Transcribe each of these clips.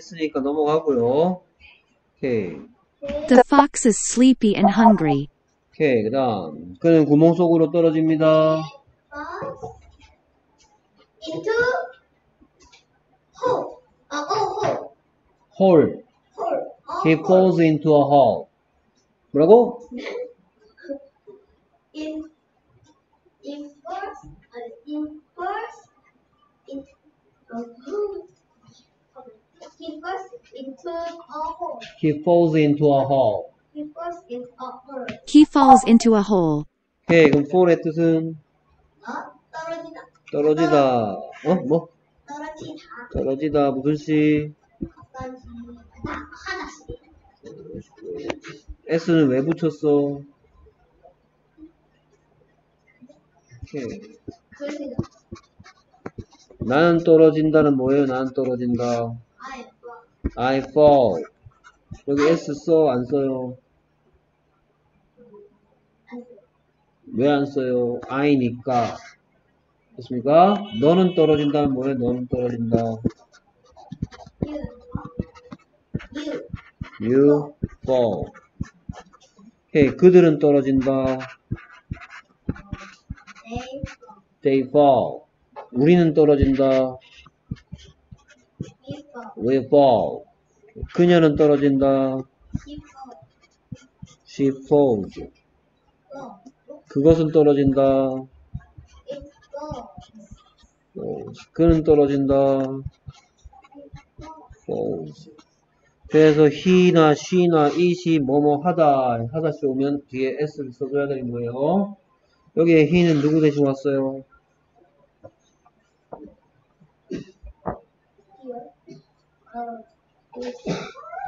했으니까 넘어가고요. 오케이. The fox is sleepy and hungry. 오케이. 그 다음. 그는 구멍 속으로 떨어집니다. into hole. 아, 어, hole. hole. hole. 어, He falls into a hole. 뭐라고? in in uh, in first in uh, he first into a hole. He falls into a hole. He first in a hole. He falls into a hole. 오케이. 그럼 fall의 뜻은 어? 떨어지다. 떨어지다. 어? 뭐? 떨어지다. 떨어지다. 무슨 시? 떨어지다. 하나씩. S는 왜 붙였어? 오케이. 나는 떨어진다는 뭐예요? 나는 떨어진다. 아예 뭐 I fall. 여기 S 써? 안 써요? 왜 안 써요? I니까. 됐습니까? 너는 떨어진다는 뭐예요? 너는 떨어진다. you fall. 오케이. 그들은 떨어진다. They fall. 우리는 떨어진다. He fall. 그녀는 떨어진다. She falls. fall 그것은 떨어진다. falls 어, 그는 떨어진다. falls. 그래서 he나 she나 it이 뭐뭐 하다 하다시 오면 뒤에 s를 써줘야 되는 거예요. 여기에 he는 누구 대신 왔어요?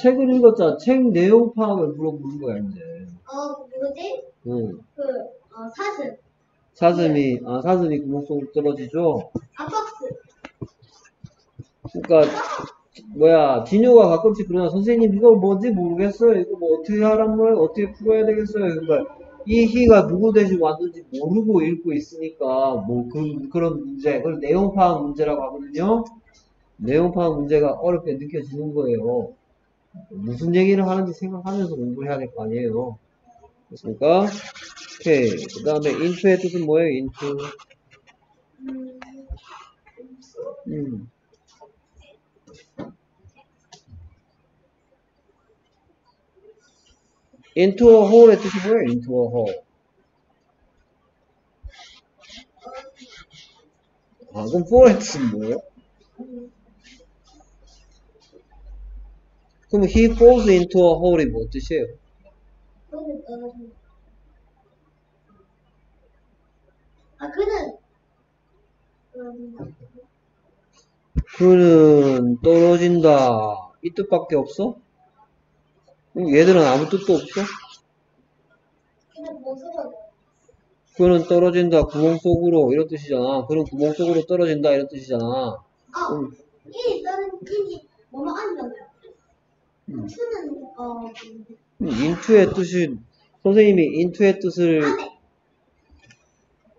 책을 읽었잖아. 책 내용 파악을 물어보는 거야 이제. 어 뭐지 응. 그 어, 사슴 사슴이 아 사슴이 구멍 속으로 떨어지죠. 아 박스 그러니까 뭐야 진효가 가끔씩 그러나 선생님 이거 뭔지 모르겠어요 이거 뭐 어떻게 하란 말이에요 어떻게 풀어야 되겠어요 그러니까 이 희가 누구 대신 왔는지 모르고 읽고 있으니까 뭐 그, 그런 문제 그걸 내용 파악 문제라고 하거든요 내용 파악 문제가 어렵게 느껴지는 거예요 무슨 얘기를 하는지 생각하면서 공부해야 될 거 아니에요 됐습니까? 오케이 그 다음에 into의 뜻은 뭐예요 into 음, a hole의 뜻이 뭐예요? a hole. 아, 그럼 for의 뜻은 뭐예요? 그럼 he falls into a hole이 뭐 뜻이에요? 그는 떨어진다 아 그는 그는 떨어진다. 이 뜻밖에 없어? 얘들은 아무 뜻도 없어? 그는 떨어진다. 구멍 속으로 이런 뜻이잖아. 그는 구멍 속으로 떨어진다 이런 뜻이잖아. 아 음. 이 떨어진 이 뭐뭐 아니잖아요 음. 추는 어 인투의 뜻이 선생님이 into의 뜻을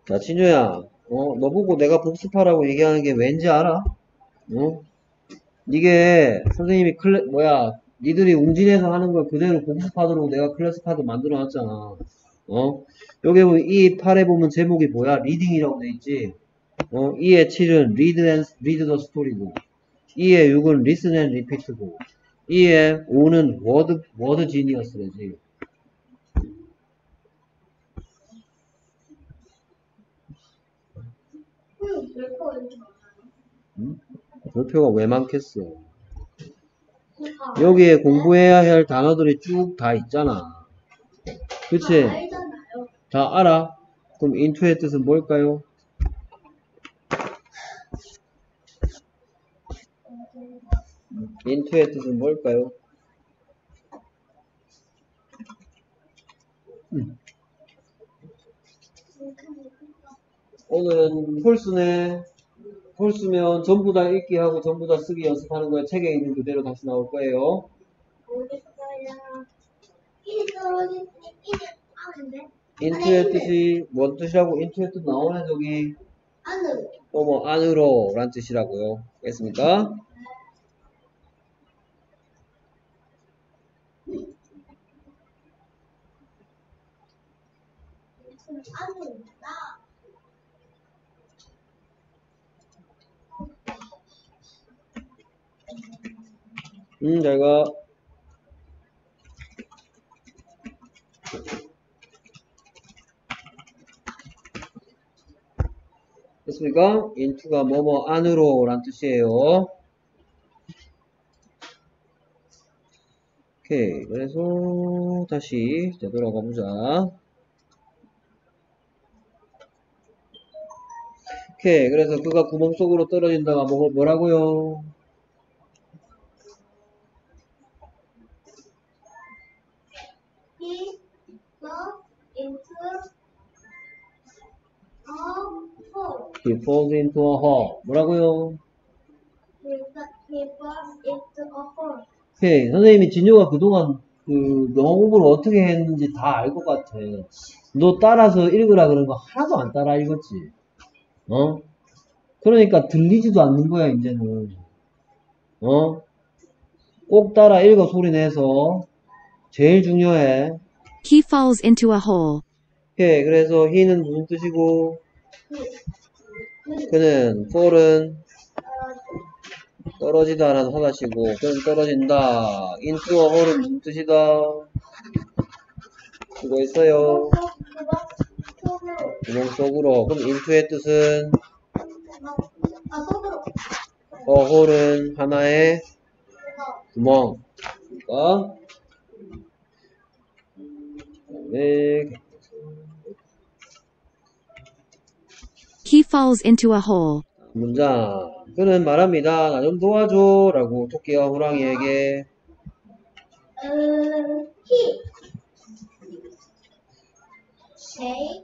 자 진효야 어, 너 보고 내가 복습하라고 얘기하는 게 왠지 알아? 어? 이게 선생님이 클래 뭐야 니들이 웅진해서 하는 걸 그대로 복습하도록 내가 클래스 카드 만들어 놨잖아 어? 여기 보면 이 팔에 보면 제목이 뭐야? reading이라고 돼 있지 어? 2의 7은 read and read the story고 2의 6은 listen and repeat고 2의 5는 word word genius래지 그는 별거 이렇게 응? 별표가 왜 많겠어 여기에 공부해야 할 단어들이 쭉 다 있잖아. 그치? 다 알아? 그럼 into의 뜻은 뭘까요? Into의 뜻은 뭘까요? 음. 오늘은 홀수네. 홀수면 전부 다 읽기 하고 전부 다 쓰기 연습하는 거예요. 책에 있는 그대로 다시 나올 거예요. 인투의 뜻이 뭔 뜻이라고? 인투의 뜻 나오네 저기. 안으로 또뭐 안으로 란 뜻이라고요. 알겠습니까? 안으로 나. 음, 잘 가. 됐습니까? into가 뭐뭐 안으로 란 뜻이에요. 오케이. 그래서 다시 이제 돌아가 보자. 오케이. 그래서 그가 구멍 속으로 떨어진다가 뭐, 뭐라고요? He falls into a hole. 뭐라고요? He falls into a hole. 오케이. 선생님이 진효가 그동안 그 영어 공부를 어떻게 했는지 다 알 것 같아. 너 따라서 읽으라 그런 거 하나도 안 따라 읽었지. 어? 그러니까 들리지도 않는 거야, 이제는. 어? 꼭 따라 읽어 소리 내서. 제일 중요해. He falls into a hole. 오케이. 그래서 he는 무슨 뜻이고, 그는 fall은 떨어지다 라는 하다시고, 그는 떨어진다. into a hole은 무슨 뜻이다? 그거 있어요. 구멍 속으로. 그럼 into의 뜻은 a hole은 하나의 구멍. 그러니까 네. He falls into a hole. 문장. 그는 말합니다. 나 좀 도와줘. 라고 토끼와 호랑이에게 어, he. They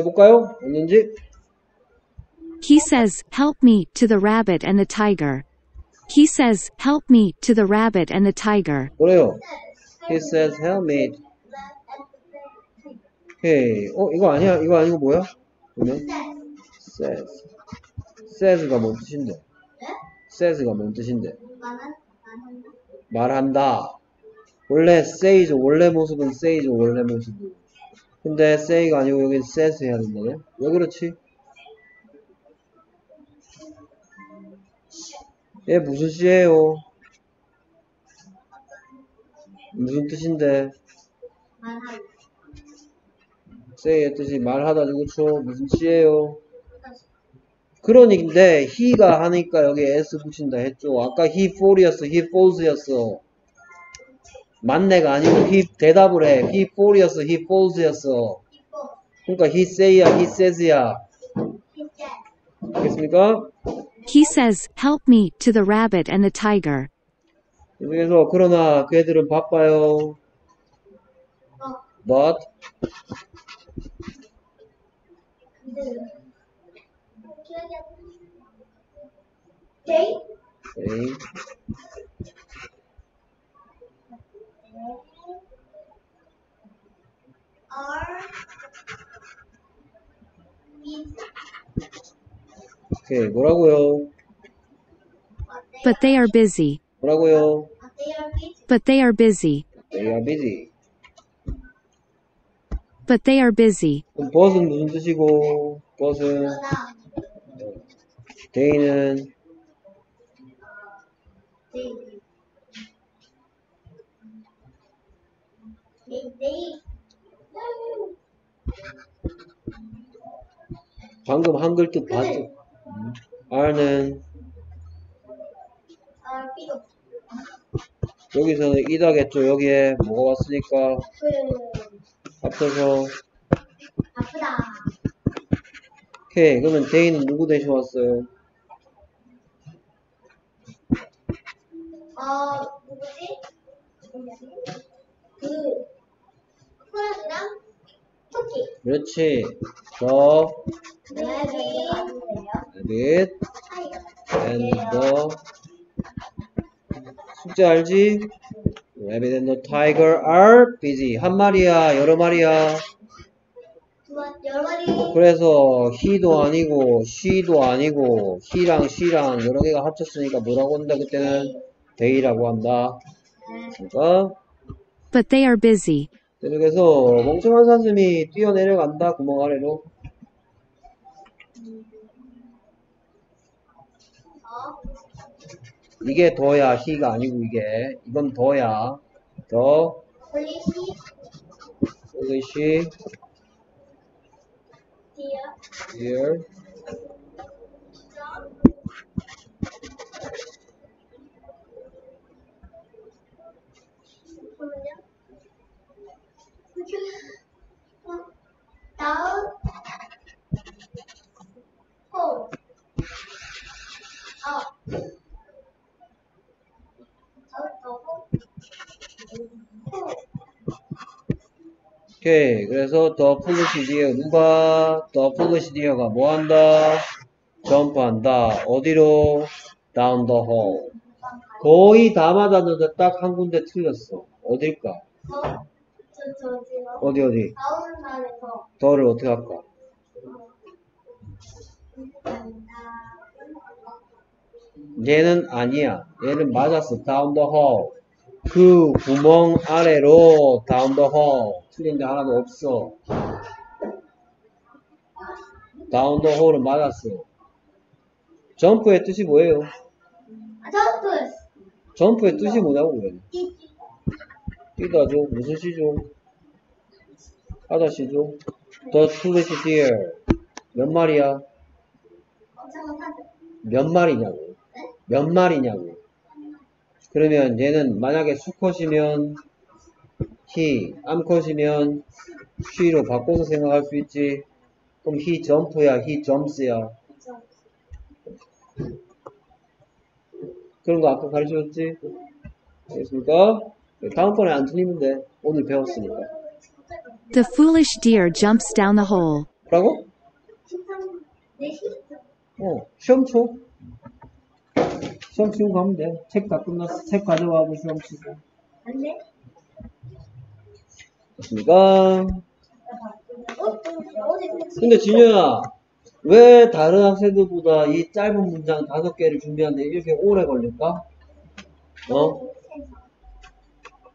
볼까요? 없는지? He says, help me to the rabbit and the tiger. He says, help me to the rabbit and the tiger. 뭐래요? He says helmet. 오케이. 어, 이거 아니야? 이거 아니고 뭐야? 그러면 says. says가 뭔 뜻인데? says가 뭔 뜻인데? 말한 말한다. 원래 say죠. 원래 모습은 say죠. 원래 모습은. 근데 say가 아니고 여기 says 해야 된다네? 왜 그렇지? 얘 무슨 시예요? 무슨 뜻인데? say의 뜻이 말하다 그쵸? 무슨 시예요? 그러니데 he가 하니까 여기 s 붙인다 했죠. 아까 he fall이었어. he falls였어. 만내가 아니고 he 대답을 해. he fall이었어. he falls였어. 그러니까 he say야. he says야. 알겠습니까? He says, help me to the rabbit and the tiger. 그래서 그러나 그 애들은 바빠요. 어 but they they are busy 오케이 뭐라고요? But they are busy. 뭐라고요? they are busy But they are busy. they are busy. But they are busy. 그럼 but은 무슨 뜻이고 but은 그러나 they는 they 방금 한글 뜻 봤죠? 음. R는 필요 여기서는 이다겠죠. 여기에 뭐가 왔으니까 그 앞서서 아프다 오케이 그러면 they는 누구 대신 왔어요? 어? 누구지? 그 호랑이랑 토끼. 그렇지. The 네, rabbit tiger. and the 숙제 알지? Rabbit and the tiger are busy. 한 마리야, 여러 마리야. 여러 마리. 그래서 he도 아니고 she도 아니고 he랑 she랑 여러 개가 합쳤으니까 뭐라고 한다 그때는 they라고 한다. 그러니까 But they are busy. 계속해서 멍청한 사슴이 뛰어내려간다 구멍 아래로. 어, 이게 더야 he가 아니고 이게. 이건 더야. 더. 디어, dear 점. 잠깐만요. 어, 다음. 호. 아. 다음 더 호. 호. 오케이. 그래서 the foolish 누가 the foolish deer가 뭐 한다? 점프한다. 어디로? down the hole. 거의 다 맞았는데 딱 한 군데 틀렸어. 어딜까? 더. 어디 어디? 더를 어떻게 할까? 얘는 아니야. 얘는 맞았어. down the hole. 그 구멍 아래로 the hole. 틀린 데 하나도 없어. down the hole은 맞았어. 점프의 뜻이 뭐예요? 아, 점프. 점프의 뜻이 뭐냐고 그래. 띠. 뛰다죠. 무슨 시죠? 하다시죠. The foolish deer. 몇 마리야? 몇 마리냐고. 몇 마리냐고. 그러면 얘는 만약에 수컷이면 he, 암컷이면 she로 바꿔서 생각할 수 있지. 그럼 he jump야, he jumps야. 그런 거 아까 가르쳐줬지? 알겠습니까? 네, 다음번에 안 틀리면 돼. 오늘 배웠으니까. The foolish deer jumps down the hole. 뭐라고? 13, 4시? 어, 시험 쳐. 시험 치고 가면 돼. 책 다 끝났어. 책 가져와고 시험 치고. 안 돼? 어제 근데 진효야, 왜 다른 학생들보다 이 짧은 문장 다섯 개를 준비하는데 이렇게 오래 걸릴까? 어?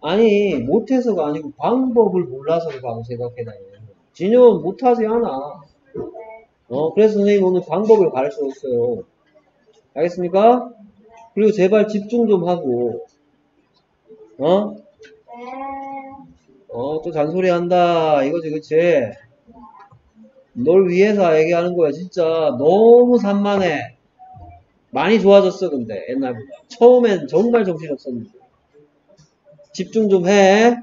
아니, 못해서가 아니고 방법을 몰라서 그렇다고 생각해다니. 진효는 못하지 않아. 어, 그래서 선생님 오늘 방법을 가르쳐 줬어요. 알겠습니까? 그리고 제발 집중 좀 하고, 어? 어, 또 잔소리 한다. 이거지, 그치? 널 위해서 얘기하는 거야, 진짜. 너무 산만해. 많이 좋아졌어, 근데, 옛날보다. 처음엔 정말 정신 없었는데. 집중 좀 해.